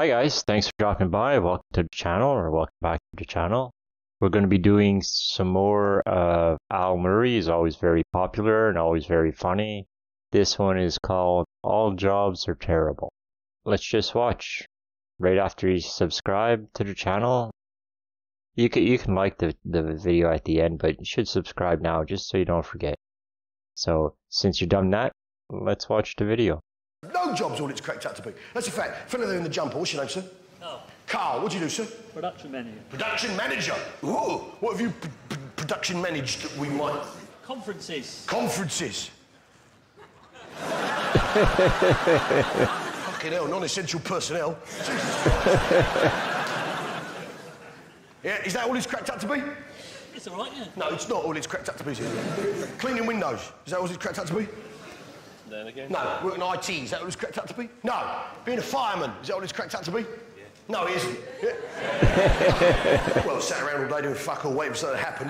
Hi guys, thanks for dropping by. Welcome to the channel or welcome back to the channel. We're going to be doing some more uh Al Murray is always very popular and always very funny. This one is called All Jobs Are Terrible. Let's just watch. Right after you subscribe to the channel, you can you can like the, the video at the end, but you should subscribe now just so you don't forget. So since you've done that, let's watch the video. No job's all it's cracked out to be. That's a fact. Fellow there in the jumper, what's your name, sir? Oh. Carl, Carl, what do you do, sir? production manager. Production manager. Ooh, what have you p- p- production managed that we might? Conferences. Conferences. Fucking hell, non-essential personnel. Yeah, is that all it's cracked up to be? It's all right, yeah. No, it's not all it's cracked up to be, is it? Cleaning windows. Is that all it's cracked up to be? Then again. No. Working IT. Is that all it's cracked up to be? No. Being a fireman. Is that all it's cracked up to be? No, it isn't. Yeah. well, sat around all day doing fuck all, waiting for something to happen.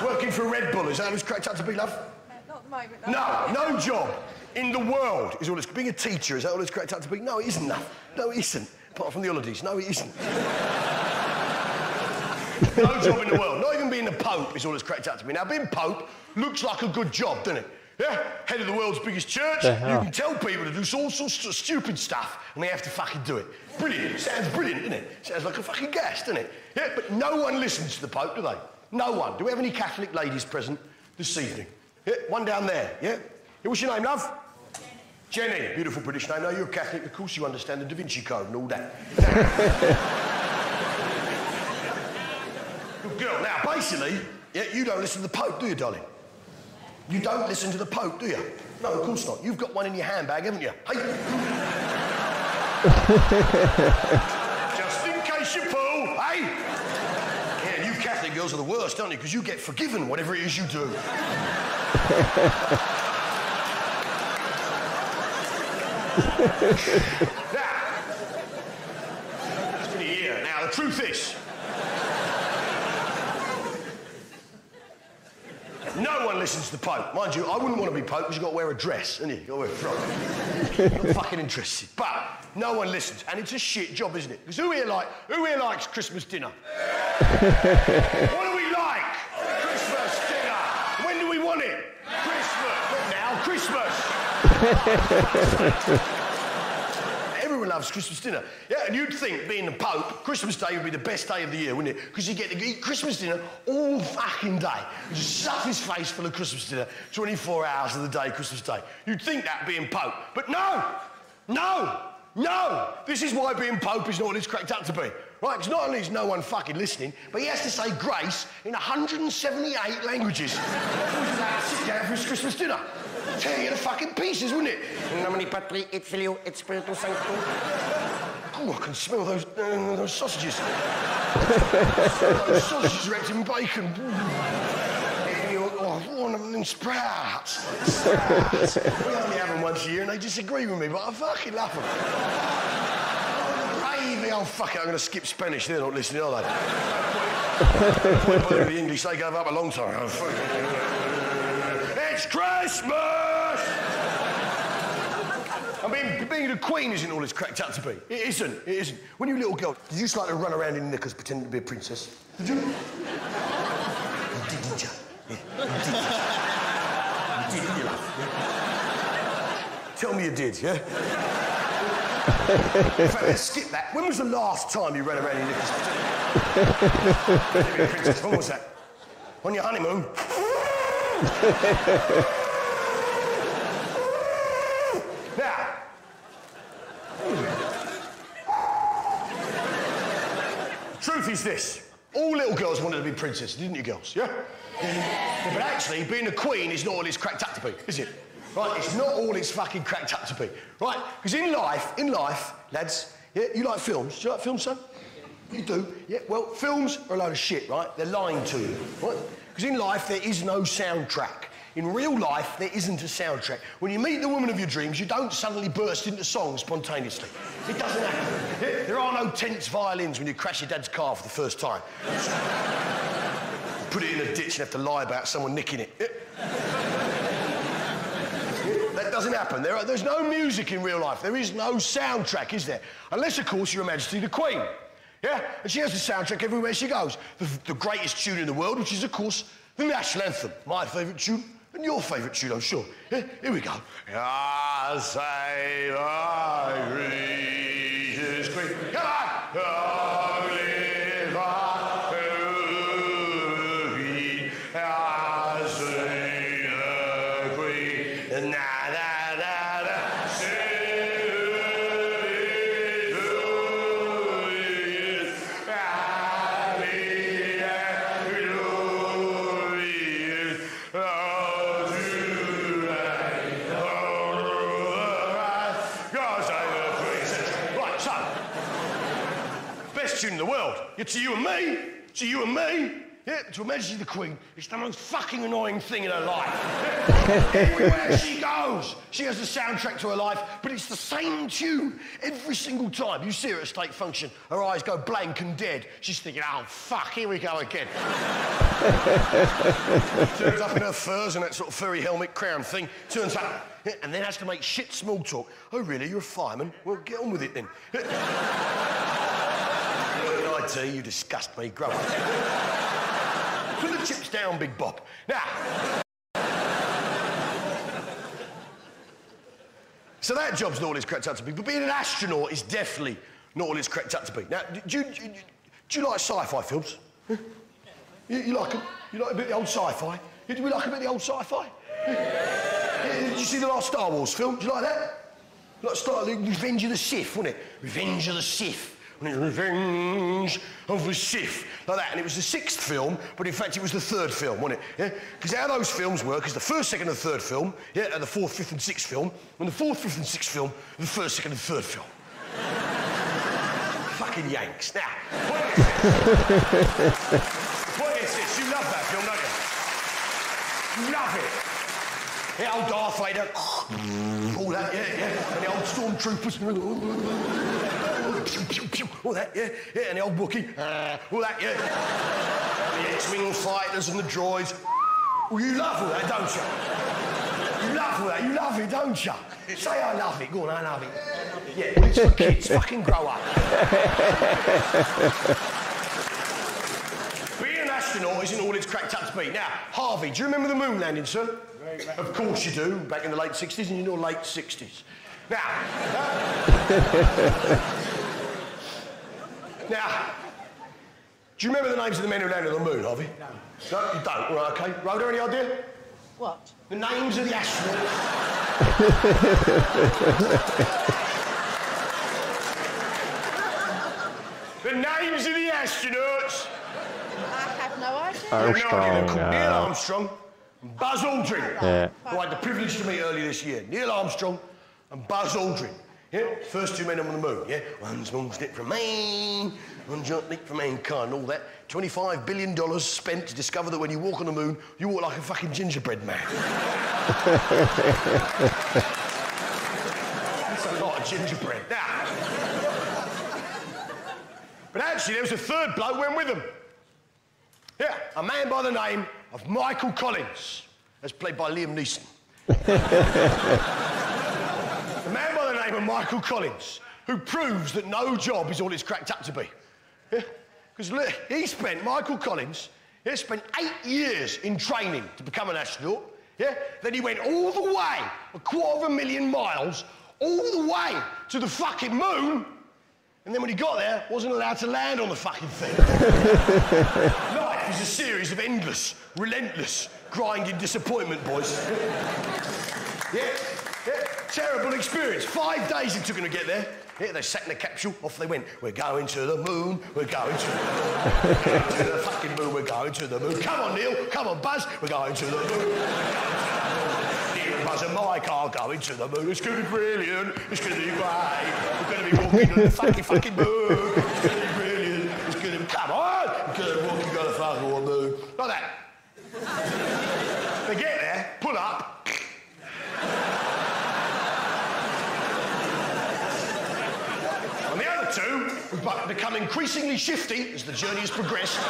Working for Red Bull. Is that all it's cracked up to be, love? Uh, Not at the moment. No, no job in the world is all it's being a teacher. Is that all it's cracked up to be? No, it isn't. Enough. No, it isn't. Apart from the holidays, no, it isn't. No job in the world. Not even being the Pope is all it's cracked up to be. Now, being Pope looks like a good job, doesn't it? Yeah, head of the world's biggest church. You can tell people to do all sorts of stupid stuff, and they have to fucking do it. Brilliant. Sounds brilliant, doesn't it? Sounds like a fucking gas, doesn't it? Yeah, but no one listens to the Pope, do they? No one. Do we have any Catholic ladies present this evening? Yeah, one down there. Yeah. yeah what's your name, love? Jenny, beautiful British name. Now you're a Catholic, of course you understand the Da Vinci Code and all that. Girl. Now, basically, yeah, you don't listen to the Pope, do you, darling? You don't listen to the Pope, do you? No, of course not. You've got one in your handbag, haven't you? Hey. Just in case you pull, hey. Yeah, you Catholic girls are the worst, aren't you? Because you get forgiven whatever it is you do. Now, it's been a year. Now, the truth is, listens to the Pope. Mind you, I wouldn't want to be Pope because you've got to wear a dress, and you've got to wear a frock. Not fucking interested. But no one listens, and it's a shit job, isn't it? Because who here like who here likes Christmas dinner? what do we like? Christmas dinner. When do we want it? Christmas. Not now. Christmas. Loves Christmas dinner. Yeah, and you'd think, being the Pope, Christmas Day would be the best day of the year, wouldn't it? Because you get to eat Christmas dinner all fucking day. Just stuff his face full of Christmas dinner 24 hours of the day, Christmas Day. You'd think that being Pope. But no! No! No! This is why being Pope is not what it's cracked up to be. Right? Because not only is no one fucking listening, but he has to say grace in 178 languages. Sit down for his Christmas dinner. Tear you to fucking pieces, wouldn't it? In nomine Patri et Filio et Spiritus Sancto. Oh, I can smell those, uh, those sausages. those sausages wrapped in bacon. Oh, I want them in sprouts. sprouts. we only have them once a year and they disagree with me, but I fucking love them. Gravy. Oh, fuck it, I'm going to skip Spanish. They're not listening, are they? The English, they gave up a long time. Oh. It's Christmas! Mean, being a queen isn't all it's cracked up to be. It isn't. It isn't. When you little girl, did you just like to run around in knickers pretending to be a princess? Did you? You did, didn't you? Yeah, you did. You did, you, love? Yeah. Tell me you did, yeah? in fact, let's skip that. When was the last time you ran around in knickers? When was that? On your honeymoon? Now, is this. All little girls wanted to be princesses, didn't you, girls? Yeah? yeah? But actually, being a queen is not all it's cracked up to be, is it? Right? It's not all it's fucking cracked up to be. Right? Because in life, in life, lads, yeah, you like films. Do you like films, son? You do? Yeah, well, films are a load of shit, right? They're lying to you, right? Because in life, there is no soundtrack. In real life, there isn't a soundtrack. When you meet the woman of your dreams, you don't suddenly burst into song spontaneously. It doesn't happen. There are no tense violins when you crash your dad's car for the first time. Put it in a ditch and have to lie about someone nicking it. That doesn't happen. There are, there's no music in real life. There is no soundtrack, is there? Unless, of course, Your Majesty the Queen. Yeah? And she has a soundtrack everywhere she goes. The, the greatest tune in the world, which is, of course, the national anthem. My favourite tune, and your favourite tune, I'm sure. Yeah? Here we go. I. Come on! Na, na, na, na. It's you and me. It's you and me. Yeah, to Majesty the Queen, it's the most fucking annoying thing in her life. Everywhere she goes, she has a soundtrack to her life, but it's the same tune every single time. You see her at a state function, her eyes go blank and dead. She's thinking, oh, fuck, here we go again. turns up in her furs and that sort of furry helmet crown thing, turns up, and then has to make shit small talk. Oh, really? You're a fireman? Well, get on with it then. At IT, you disgust me. Grow up. Put the chips down, Big Bob. Now. So that job's not all it's cracked up to be, but being an astronaut is definitely not all it's cracked up to be. Now, do you, do you, do you like sci-fi films? Huh? You, you them? You like a bit of the old sci-fi? Do we like a bit of the old sci-fi? Yeah. Did you see the last Star Wars film? Do you like that? Like Star the Revenge of the Sith, wasn't it? Revenge of the Sith. And Revenge of the Sith, like that. And it was the sixth film, but in fact it was the third film, wasn't it? Yeah? Because how those films work is the first, second, and third film, yeah, and the fourth, fifth, and sixth film, and the fourth, fifth, and sixth film, and the first, second, and third film. Fucking Yanks. Now, point is this. this. You love that film, don't you? Love it. Yeah, old Darth Vader. All that, yeah, yeah. And the old stormtroopers. All that, yeah, yeah. And the old Wookiee. Uh, all that, yeah. And the X-Wing fighters and the droids. Well, you love all that, don't you? You love all that. You love it, don't you? Say I love it. Go on, I love it. Yeah, well, it's for kids. Fucking grow up. Being an astronaut isn't all it's cracked up to be. Now, Harvey, do you remember the moon landing, sir? Of course you do, back in the late 60s and in your late 60s. Now, now, do you remember the names of the men who landed on the moon, Harvey? No. No, you don't? Right, okay. Rhoda, any idea? What? The names of the astronauts. the names of the astronauts. I have no idea. You have no idea. They're Armstrong. called Neil Armstrong and Buzz Aldrin. Yeah. Who I had the privilege to meet earlier this year. Neil Armstrong and Buzz Aldrin. Yeah, first two men on the moon. Yeah, one small step from man, one giant leap for mankind. All that. Twenty-five billion dollars spent to discover that when you walk on the moon, you walk like a fucking gingerbread man. That's a lot of gingerbread. Now. But actually, there was a third bloke went with them. Yeah, a man by the name of Michael Collins, as played by Liam Neeson. a man by the name of Michael Collins, who proves that no job is all it's cracked up to be. Because he spent, Michael Collins, he spent eight years in training to become an astronaut. Yeah? Then he went all the way, a quarter of a million miles, all the way to the fucking moon. And then when he got there, wasn't allowed to land on the fucking thing. Life is a series of endless, relentless, grinding disappointment, boys. yeah, yeah, terrible experience. Five days it took them to get there. Yeah, they sat in the capsule, off they went. We're going to the moon, we're going to the moon. To the fucking moon, we're going to the moon. Come on, Neil, come on, Buzz, we're going to the moon. Neil and Buzz and Mike are going to the moon. It's going to be brilliant, it's going to be great. We're going to be walking on the fucking, fucking moon. It's going to be brilliant, it's going to be, come on, we're going to be walking on the fucking moon. Like that. They get there, pull up, And the other two have become increasingly shifty as the journey has progressed.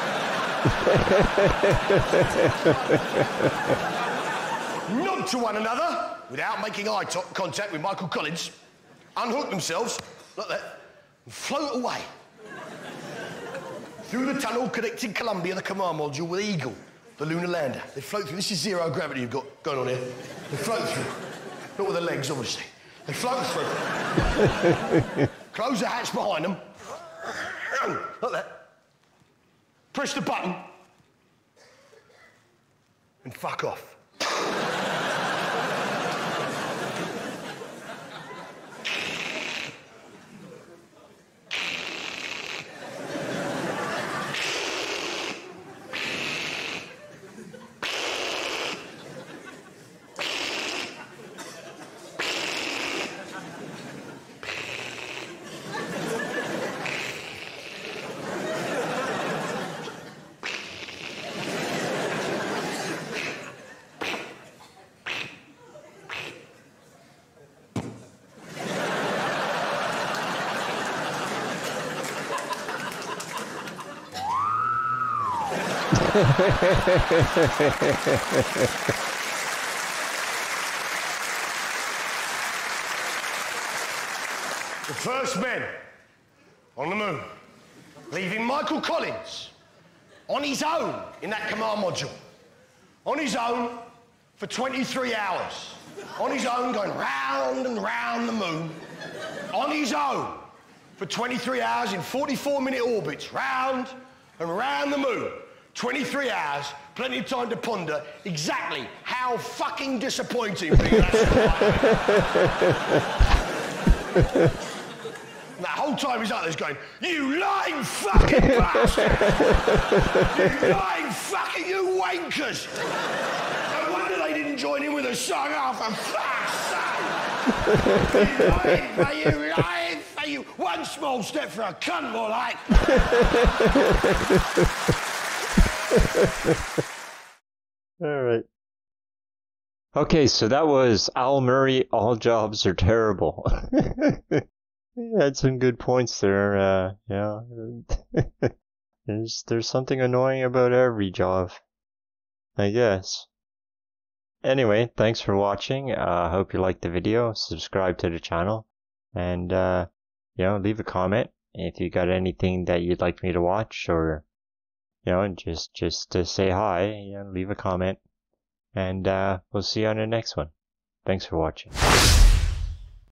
Nod to one another without making eye contact with Michael Collins, unhook themselves, like that, and float away. through the tunnel connecting Columbia, the command module, with Eagle, the lunar lander. They float through. This is zero gravity you've got going on here. They float through. Not with the legs, obviously. They float through. Close the hatch behind them. Like that. Press the button. And fuck off. The first men on the moon, leaving Michael Collins on his own in that command module. On his own for 23 hours. On his own, going round and round the moon. On his own for 23 hours in 44 minute orbits, round and round the moon. 23 hours, plenty of time to ponder exactly how fucking disappointing being that whole time he's out there going, You lying fucking bastard! you lying fucking, you wankers! No wonder they didn't join in with a song after for fuck's sake! you lying you, lying you! One small step for a cunt, more like! All right. Okay, so that was Al Murray. All jobs are terrible. he had some good points there. Uh, yeah, there's there's something annoying about every job, I guess. Anyway, thanks for watching. I uh, hope you liked the video. Subscribe to the channel, and uh, you know, leave a comment if you got anything that you'd like me to watch or you know, and just just to say hi, you know, leave a comment, and uh, we'll see you on the next one. Thanks for watching.